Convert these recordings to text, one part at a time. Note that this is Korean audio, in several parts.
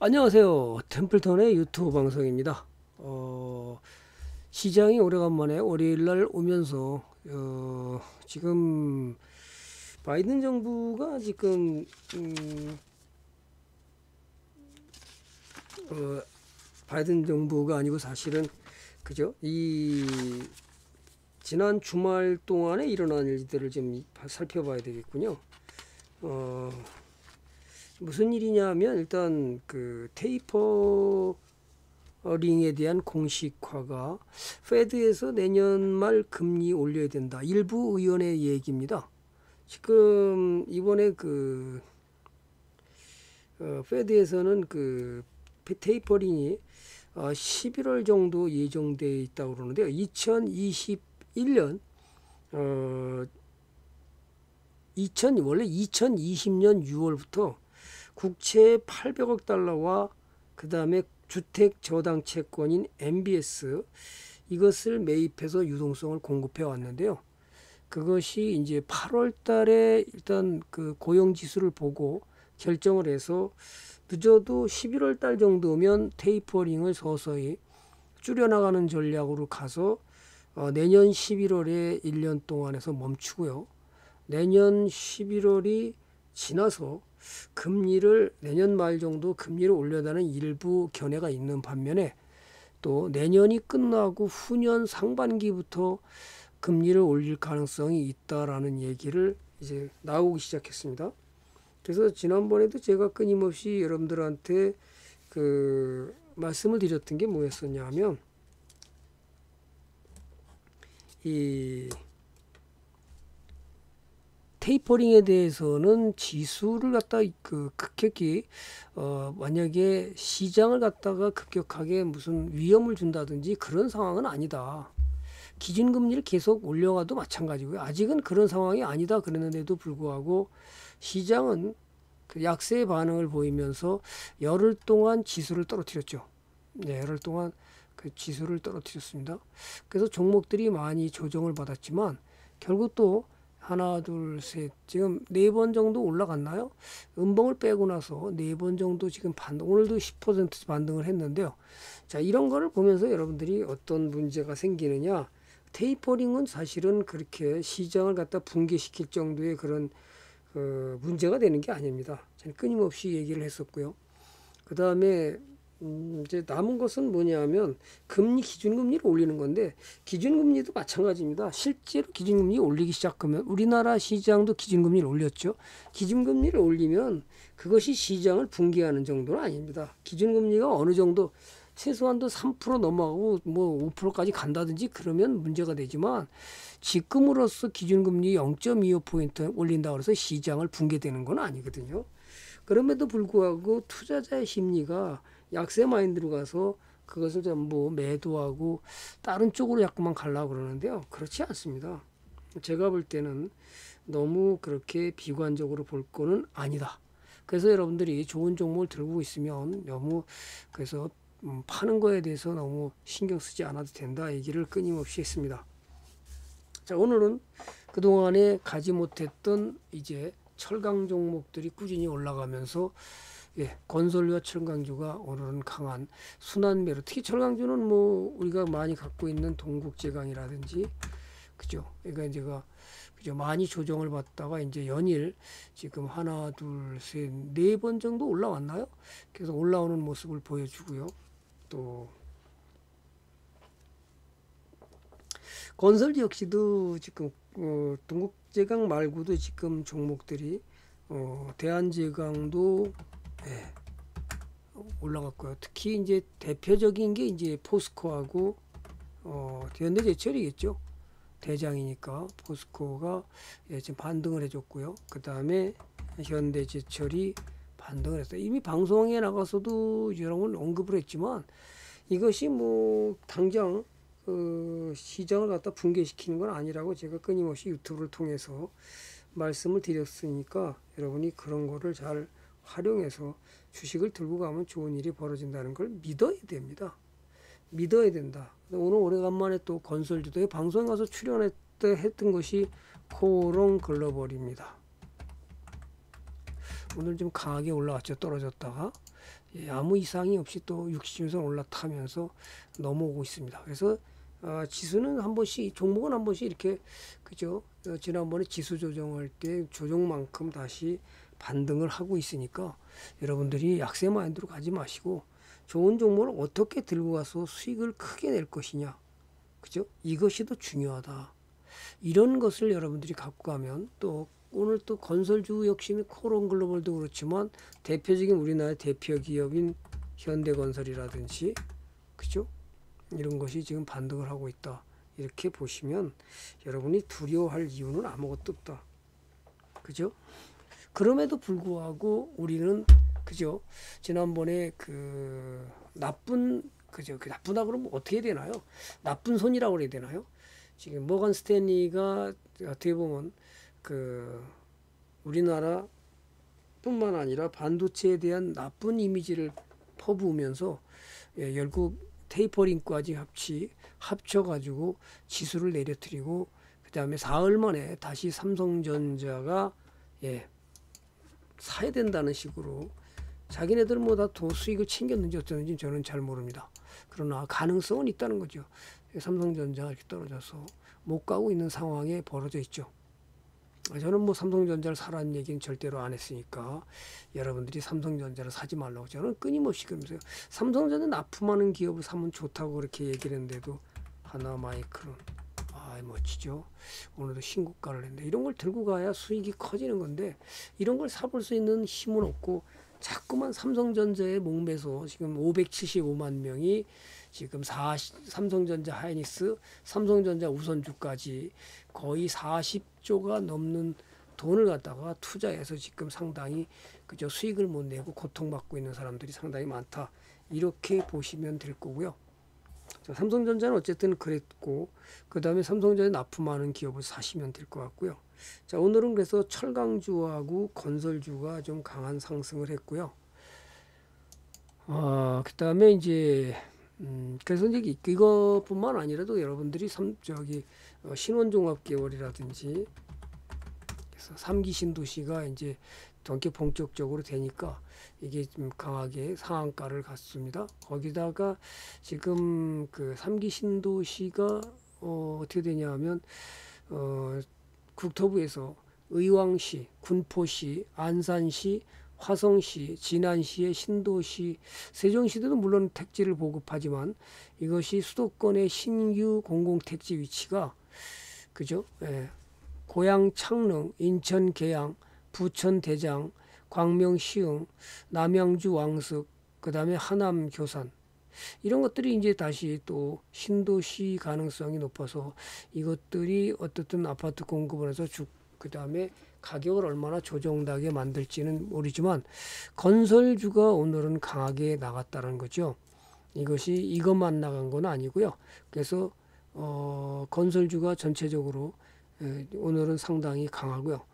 안녕하세요. 템플턴의 유튜브 방송입니다. 어, 시장이 오래간만에 월요일날 오면서 어, 지금 바이든 정부가 지금 음, 어, 바이든 정부가 아니고 사실은 그죠? 이 지난 주말 동안에 일어난 일들을 좀 살펴봐야 되겠군요. 어, 무슨 일이냐면 일단 그 테이퍼링에 대한 공식화가 페드에서 내년 말 금리 올려야 된다. 일부 의원의 얘기입니다. 지금 이번에 그 어, 페드에서는 그 테이퍼링이 어, 11월 정도 예정돼 있다고 그러는데요. 2021년 어, 2000 원래 2020년 6월부터 국채 800억 달러와 그 다음에 주택 저당 채권인 MBS 이것을 매입해서 유동성을 공급해 왔는데요. 그것이 이제 8월 달에 일단 그 고용 지수를 보고 결정을 해서 늦어도 11월 달 정도면 테이퍼링을 서서히 줄여나가는 전략으로 가서 어, 내년 11월에 1년 동안에서 멈추고요. 내년 11월이 지나서 금리를 내년 말 정도 금리를 올려다는 일부 견해가 있는 반면에 또 내년이 끝나고 후년 상반기부터 금리를 올릴 가능성이 있다라는 얘기를 이제 나오기 시작했습니다. 그래서 지난번에도 제가 끊임없이 여러분들한테 그 말씀을 드렸던 게 뭐였었냐 하면 이 테이퍼링에 대해서는 지수를 갖다 그 급격히 어 만약에 시장을 갖다가 급격하게 무슨 위험을 준다든지 그런 상황은 아니다. 기준금리를 계속 올려가도 마찬가지고요. 아직은 그런 상황이 아니다 그랬는데도 불구하고 시장은 그 약세의 반응을 보이면서 열흘 동안 지수를 떨어뜨렸죠. 네, 열흘 동안 그 지수를 떨어뜨렸습니다. 그래서 종목들이 많이 조정을 받았지만 결국 또 하나, 둘, 셋. 지금 네 번 정도 올라갔나요? 음봉을 빼고 나서 네 번 정도 지금 반등, 오늘도 10% 반등을 했는데요. 자, 이런 거를 보면서 여러분들이 어떤 문제가 생기느냐. 테이퍼링은 사실은 그렇게 시장을 갖다 붕괴시킬 정도의 그런 그 문제가 되는 게 아닙니다. 끊임없이 얘기를 했었고요. 그 다음에 음, 이제 남은 것은 뭐냐면 금리 기준금리를 올리는 건데 기준금리도 마찬가지입니다. 실제로 기준금리 올리기 시작하면 우리나라 시장도 기준금리를 올렸죠. 기준금리를 올리면 그것이 시장을 붕괴하는 정도는 아닙니다. 기준금리가 어느 정도 최소한도 3% 넘어가고 뭐 5%까지 간다든지 그러면 문제가 되지만 지금으로서 기준금리 0.25포인트 올린다 고해서 시장을 붕괴되는 건 아니거든요. 그럼에도 불구하고 투자자의 심리가 약세 마인드로 가서 그것을 전부 매도하고 다른 쪽으로 자꾸만 가려고 그러는데요. 그렇지 않습니다. 제가 볼 때는 너무 그렇게 비관적으로 볼 거는 아니다. 그래서 여러분들이 좋은 종목을 들고 있으면 너무 그래서 음, 파는 거에 대해서 너무 신경 쓰지 않아도 된다 얘기를 끊임없이 했습니다. 자 오늘은 그동안에 가지 못했던 이제 철강 종목들이 꾸준히 올라가면서 예, 건설과 철강주가 오늘은 강한 순환매로 특히 철강주는 뭐 우리가 많이 갖고 있는 동국제강이라든지 그죠? 그러니까 제가 그죠 많이 조정을 받다가 이제 연일 지금 하나 둘 셋 네 번 정도 올라왔나요? 그래서 올라오는 모습을 보여주고요. 또 건설 역시도 지금 어, 동국제강 말고도 지금 종목들이 어, 대한제강도 예, 올라갔고요. 특히 이제 대표적인 게 이제 포스코하고 어, 현대제철이겠죠. 대장이니까 포스코가 예, 지금 반등을 해줬고요. 그 다음에 현대제철이 반등을 했어요. 이미 방송에 나가서도 여러 번 언급을 했지만 이것이 뭐 당장 그 시장을 갖다 붕괴시키는 건 아니라고 제가 끊임없이 유튜브를 통해서 말씀을 드렸으니까 여러분이 그런 거를 잘 활용해서 주식을 들고 가면 좋은 일이 벌어진다는 걸 믿어야 됩니다. 믿어야 된다. 오늘 오래간만에 또 건설주도에 방송에 가서 출연했던 것이 코롱 글로벌입니다. 오늘 좀 강하게 올라왔죠. 떨어졌다가 예, 아무 이상이 없이 또 60선 올라타면서 넘어오고 있습니다. 그래서 어, 지수는 한 번씩 종목은 한 번씩 이렇게 그죠? 어, 지난번에 지수 조정할 때 조정만큼 다시 반등을 하고 있으니까 여러분들이 약세 마인드로 가지 마시고 좋은 종목을 어떻게 들고 가서 수익을 크게 낼 것이냐. 그죠? 이것이 더 중요하다. 이런 것을 여러분들이 갖고 가면 또 오늘 또 건설주 역시 코론 글로벌도 그렇지만 대표적인 우리나라의 대표 기업인 현대건설이라든지 그죠? 이런 것이 지금 반등을 하고 있다. 이렇게 보시면 여러분이 두려워할 이유는 아무것도 없다. 그죠? 그럼에도 불구하고 우리는 그죠? 지난번에 그 나쁜 그죠? 그 나쁘다 그러면 어떻게 되나요? 나쁜 손이라고 그래야 되나요? 지금 모건 스탠리가 어떻게 보면 그 우리나라 뿐만 아니라 반도체에 대한 나쁜 이미지를 퍼부으면서 예, 결국 테이퍼링까지 합치 합쳐가지고 지수를 내려뜨리고 그 다음에 사흘 만에 다시 삼성전자가 예, 사야 된다는 식으로 자기네들 뭐다 도 수익을 챙겼는지 어쩌는지 저는 잘 모릅니다. 그러나 가능성은 있다는 거죠. 삼성전자가 이렇게 떨어져서 못 가고 있는 상황에 벌어져 있죠. 저는 뭐 삼성전자를 사라는 얘기는 절대로 안 했으니까 여러분들이 삼성전자를 사지 말라고 저는 끊임없이 그러면서 삼성전자 납품하는 기업을 사면 좋다고 그렇게 얘기를 했는데도 하나 마이크론 아 멋지죠 오늘도 신고가를 했는데 이런 걸 들고 가야 수익이 커지는 건데 이런 걸 사볼 수 있는 힘은 없고 자꾸만 삼성전자에 목매서 지금 575만 명이 지금 40, 삼성전자 하이닉스, 삼성전자 우선주까지 거의 40조가 넘는 돈을 갖다가 투자해서 지금 상당히 그저 수익을 못 내고 고통받고 있는 사람들이 상당히 많다. 이렇게 보시면 될 거고요. 자, 삼성전자는 어쨌든 그랬고 그 다음에 삼성전자 납품하는 기업을 사시면 될 것 같고요. 자 오늘은 그래서 철강주하고 건설주가 좀 강한 상승을 했고요. 아, 그 다음에 이제 음, 그래서 이제 이것뿐만 아니라도 여러분들이 삼, 저기 어, 신원종합계열이라든지 그래서 삼기 신도시가 이제 동계 본격적으로 되니까 이게 좀 강하게 상한가를 갔습니다. 거기다가 지금 그 삼기 신도시가 어, 어떻게 되냐 하면 어, 국토부에서 의왕시, 군포시, 안산시, 화성시, 진안시의 신도시, 세종시대도 물론 택지를 보급하지만 이것이 수도권의 신규 공공택지 위치가 그죠? 예. 고양 창릉, 인천 계양, 부천 대장, 광명 시흥, 남양주 왕석, 그 다음에 하남 교산 이런 것들이 이제 다시 또 신도시 가능성이 높아서 이것들이 어떻든 아파트 공급을 해서 그 다음에 가격을 얼마나 조정하게 만들지는 모르지만 건설주가 오늘은 강하게 나갔다는 거죠. 이것이 이것만 나간 건 아니고요. 그래서 어, 건설주가 전체적으로 에, 오늘은 상당히 강하고요.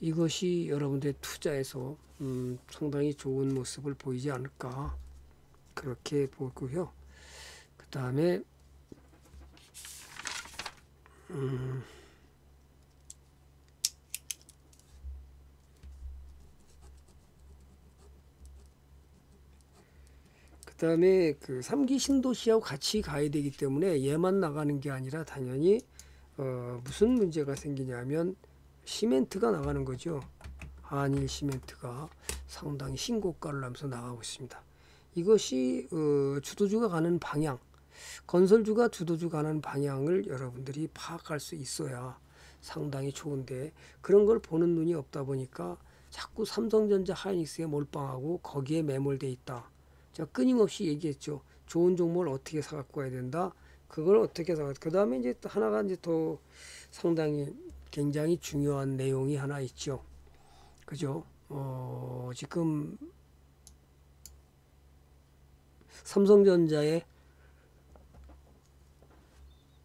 이것이 여러분들 투자에서 음, 상당히 좋은 모습을 보이지 않을까 그렇게 보고요. 그 다음에 음, 그다음에 그 삼기 신도시하고 같이 가야 되기 때문에 얘만 나가는 게 아니라 당연히 어 무슨 문제가 생기냐면 시멘트가 나가는 거죠. 한일 시멘트가 상당히 신고가를 하면서 나가고 있습니다. 이것이 어 주도주가 가는 방향, 건설주가 주도주 가는 방향을 여러분들이 파악할 수 있어야 상당히 좋은데 그런 걸 보는 눈이 없다 보니까 자꾸 삼성전자 하이닉스에 몰빵하고 거기에 매몰돼 있다. 제가 끊임없이 얘기했죠. 좋은 종목을 어떻게 사갖고 와야 된다. 그걸 어떻게 사갖고 그 다음에 이제 또 하나가 이제 더 상당히 굉장히 중요한 내용이 하나 있죠. 그죠? 어, 지금 삼성전자의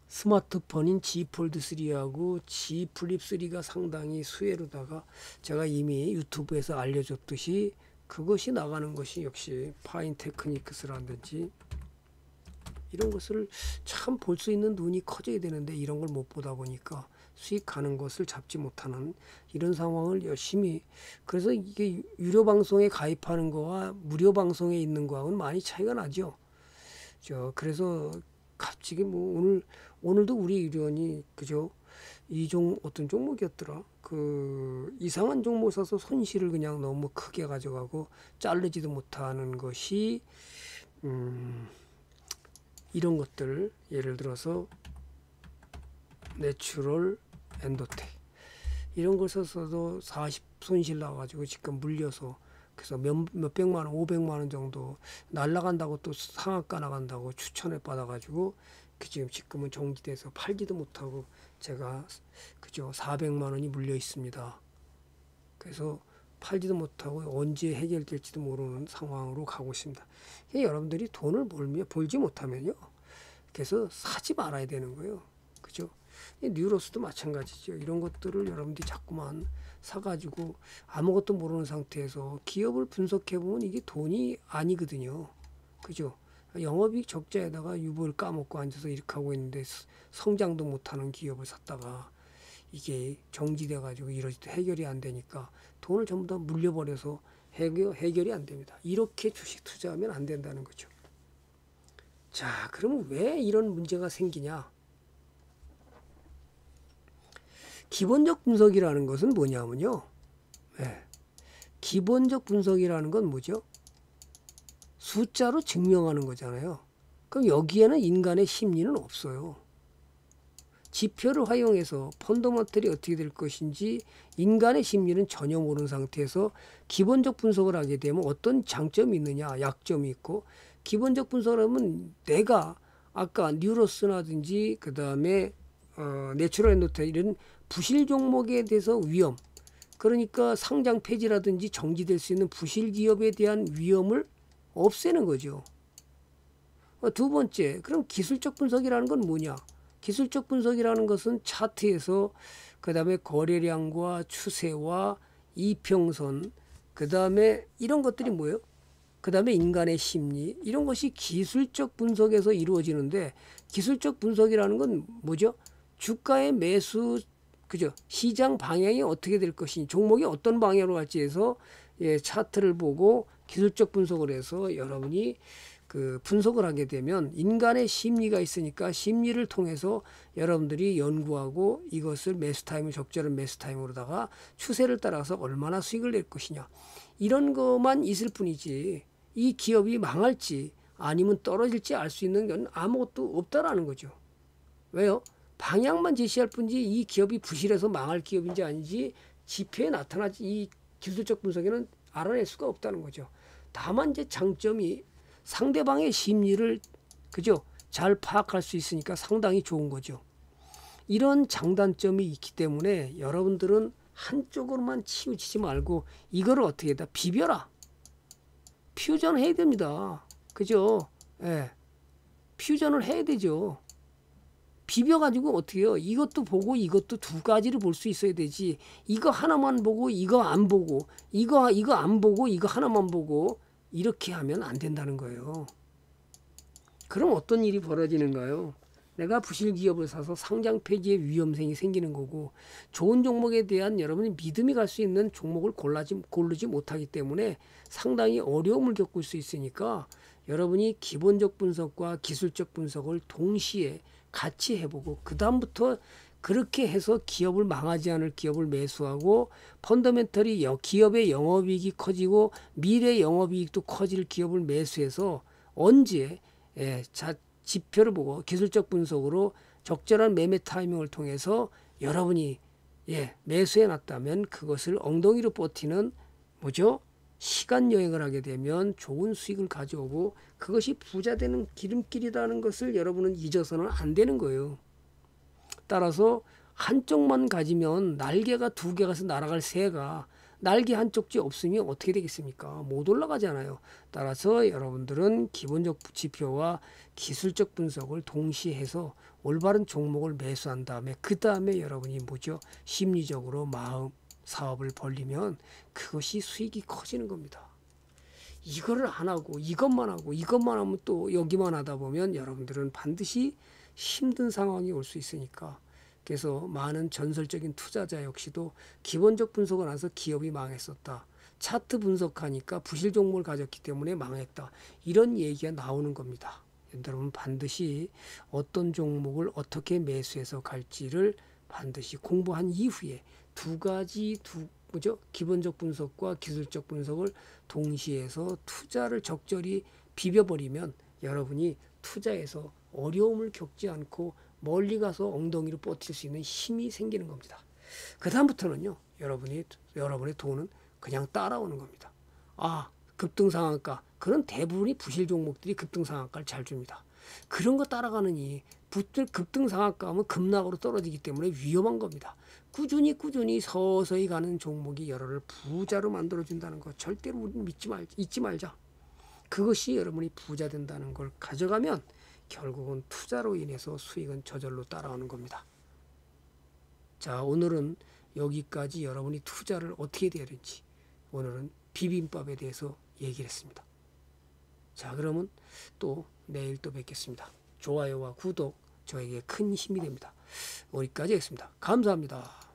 스마트폰인 Z Fold 3하고 Z Flip 3가 상당히 수혜로다가 제가 이미 유튜브에서 알려줬듯이 그것이 나가는 것이 역시 파인 테크니크스라든지 이런 것을 참 볼 수 있는 눈이 커져야 되는데 이런 걸 못 보다 보니까 수익 가는 것을 잡지 못하는 이런 상황을 열심히 그래서 이게 유료 방송에 가입하는 거와 무료 방송에 있는 거하고는 많이 차이가 나죠. 저 그래서 갑자기 뭐 오늘 오늘도 우리 유료원이 그죠? 이종 어떤 종목이었더라? 그 이상한 종목 사서 손실을 그냥 너무 크게 가져가고 자르지도 못하는 것이 음 이런 것들. 예를 들어서 내추럴 엔도텍 이런 걸 써서도 40 손실 나가지고 지금 물려서 그래서 몇, 몇 백만 원, 오백만 원 정도 날라간다고 또 상한가 나간다고 추천을 받아가지고 그 지금 지금은 정지돼서 팔지도 못하고 제가 그죠 400만 원이 물려 있습니다. 그래서 팔지도 못하고 언제 해결될지도 모르는 상황으로 가고 있습니다. 여러분들이 돈을 벌면 벌지 못하면요. 그래서 사지 말아야 되는 거예요. 그죠? 뉴로스도 마찬가지죠. 이런 것들을 여러분들이 자꾸만 사가지고 아무것도 모르는 상태에서 기업을 분석해 보면 이게 돈이 아니거든요. 그죠? 영업이익 적자에다가 유보를 까먹고 앉아서 이렇게 하고 있는데 성장도 못하는 기업을 샀다가 이게 정지돼 가지고 이러지 해결이 안 되니까 돈을 전부 다 물려버려서 해결, 해결이 안 됩니다. 이렇게 주식 투자하면 안 된다는 거죠. 자, 그러면 왜 이런 문제가 생기냐? 기본적 분석이라는 것은 뭐냐면요. 네. 기본적 분석이라는 건 뭐죠? 숫자로 증명하는 거잖아요. 그럼 여기에는 인간의 심리는 없어요. 지표를 활용해서 펀더먼털이 어떻게 될 것인지 인간의 심리는 전혀 모르는 상태에서 기본적 분석을 하게 되면 어떤 장점이 있느냐, 약점이 있고 기본적 분석을 하면 내가 아까 뉴로스라든지 그 다음에 어, 내츄럴 엔도텍 이런 부실 종목에 대해서 위험 그러니까 상장 폐지라든지 정지될 수 있는 부실 기업에 대한 위험을 없애는 거죠. 어, 두 번째, 그럼 기술적 분석이라는 건 뭐냐? 기술적 분석이라는 것은 차트에서 그 다음에 거래량과 추세와 이평선, 그 다음에 이런 것들이 뭐예요? 그 다음에 인간의 심리 이런 것이 기술적 분석에서 이루어지는데 기술적 분석이라는 건 뭐죠? 주가의 매수 그죠? 시장 방향이 어떻게 될 것이니 종목이 어떤 방향으로 갈지 해서 예, 차트를 보고 기술적 분석을 해서 여러분이 그 분석을 하게 되면 인간의 심리가 있으니까 심리를 통해서 여러분들이 연구하고 이것을 매수 타임을 적절한 매수 타임으로다가 추세를 따라서 얼마나 수익을 낼 것이냐 이런 것만 있을 뿐이지 이 기업이 망할지 아니면 떨어질지 알 수 있는 건 아무것도 없다라는 거죠. 왜요? 방향만 제시할 뿐이지 이 기업이 부실해서 망할 기업인지 아닌지 지표에 나타나지 이 기술적 분석에는 알아낼 수가 없다는 거죠. 다만 이제 장점이 상대방의 심리를 그죠 잘 파악할 수 있으니까 상당히 좋은 거죠. 이런 장단점이 있기 때문에 여러분들은 한쪽으로만 치우치지 말고 이거를 어떻게 다 비벼라. 퓨전 해야 됩니다. 그죠? 예. 퓨전을 해야 되죠. 비벼가지고 어떻게 해요? 이것도 보고 이것도 두 가지를 볼 수 있어야 되지. 이거 하나만 보고 이거 안 보고 이거 이거 안 보고 이거 하나만 보고 이렇게 하면 안 된다는 거예요. 그럼 어떤 일이 벌어지는가요? 내가 부실 기업을 사서 상장 폐지의 위험성이 생기는 거고 좋은 종목에 대한 여러분이 믿음이 갈 수 있는 종목을 골라지 고르지 못하기 때문에 상당히 어려움을 겪을 수 있으니까 여러분이 기본적 분석과 기술적 분석을 동시에 같이 해보고 그 다음부터 그렇게 해서 기업을 망하지 않을 기업을 매수하고 펀더멘털이 기업의 영업이익이 커지고 미래 영업이익도 커질 기업을 매수해서 언제 예, 자, 지표를 보고 기술적 분석으로 적절한 매매 타이밍을 통해서 여러분이 예, 매수해 놨다면 그것을 엉덩이로 버티는 뭐죠? 시간 여행을 하게 되면 좋은 수익을 가져오고 그것이 부자 되는 기름길이라는 것을 여러분은 잊어서는 안 되는 거예요. 따라서 한쪽만 가지면 날개가 두 개가서 날아갈 새가 날개 한쪽지 없으면 어떻게 되겠습니까? 못 올라가잖아요. 따라서 여러분들은 기본적 지표와 기술적 분석을 동시에 해서 올바른 종목을 매수한 다음에 그 다음에 여러분이 뭐죠? 심리적으로 마음 사업을 벌리면 그것이 수익이 커지는 겁니다. 이거를 안 하고 이것만 하고 이것만 하면 또 여기만 하다 보면 여러분들은 반드시 힘든 상황이 올 수 있으니까 그래서 많은 전설적인 투자자 역시도 기본적 분석을 안 해서 기업이 망했었다. 차트 분석하니까 부실 종목을 가졌기 때문에 망했다. 이런 얘기가 나오는 겁니다. 여러분 반드시 어떤 종목을 어떻게 매수해서 갈지를 반드시 공부한 이후에 두 가지 두 뭐죠? 기본적 분석과 기술적 분석을 동시에 해서 투자를 적절히 비벼버리면 여러분이 투자에서 어려움을 겪지 않고 멀리 가서 엉덩이로 버틸 수 있는 힘이 생기는 겁니다. 그 다음부터는요, 여러분이 여러분의 돈은 그냥 따라오는 겁니다. 아, 급등상한가. 그런 대부분이 부실 종목들이 급등상한가를 잘 줍니다. 그런 거 따라가느니 붙들 급등상한가 하면 급락으로 떨어지기 때문에 위험한 겁니다. 꾸준히 꾸준히 서서히 가는 종목이 여러를 부자로 만들어준다는 거 절대로 우리 믿지 말, 잊지 말자. 그것이 여러분이 부자 된다는 걸 가져가면 결국은 투자로 인해서 수익은 저절로 따라오는 겁니다. 자, 오늘은 여기까지 여러분이 투자를 어떻게 해야 되는지 오늘은 비빔밥에 대해서 얘기를 했습니다. 자, 그러면 또 내일 또 뵙겠습니다. 좋아요와 구독 저에게 큰 힘이 됩니다. 여기까지 했습니다. 감사합니다.